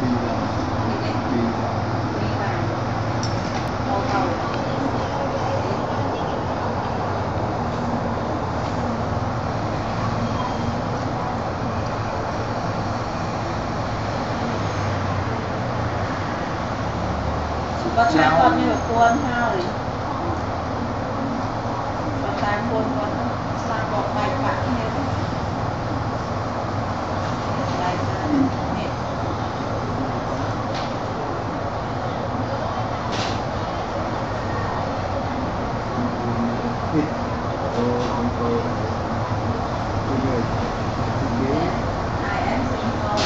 là đi là Có tháng con như là cuốn thôi Có tháng cuốn con Sang thịt ô con tô bây giờ cái Ai em sinh con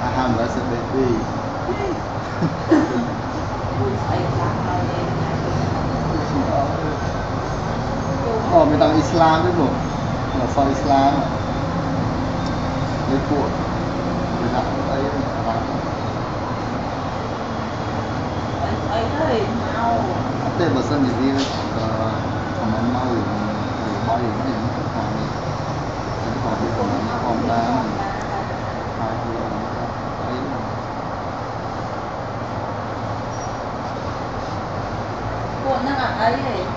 Ai có oh, tentang Islam tu tu pasal Islam dia kuat dia nak saya orang Tapi bahasa ni dia comment mau yang yang boy yang ni yang kau ni yang kau ni kau ni kau ni 我那个哎。